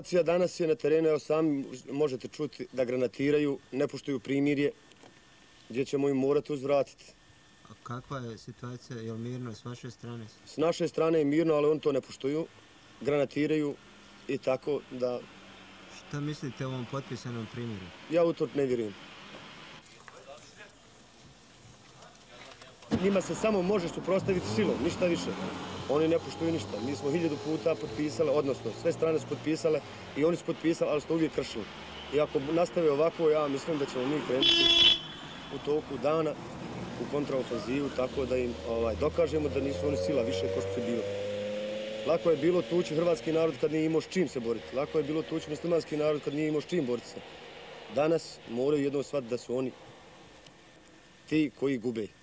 Situacija danas je na terenu, evo sami možete čuti da granatiraju, ne poštuju primirje, gdje ćemo im morati uzvratiti. A kakva je situacija, je li mirno s vaše strane? S naše strane je mirno, ali oni to ne poštuju, granatiraju i tako da Šta mislite o ovom potpisanom primjeru? ja u to ne vjerujem. Njima se samo može suprostaviti silom, ništa više. Oni ne poštuju ništa. Mi smo hiljadu puta potpisali, odnosno sve strane su potpisale i oni su potpisali, ali su to uvijek kršili. I ako nastave ovako, ja mislim da ćemo mi krenuti u toku dana u kontraofenzivu, tako da im ovaj, dokažemo da nisu oni sila više kao što su bili. Lako je bilo tući hrvatski narod kad nije imao s čim se boriti. Lako je bilo tući muslimanski narod kad nije imao s čim boriti se. Danas moraju jednom shvatiti da su oni ti koji gube.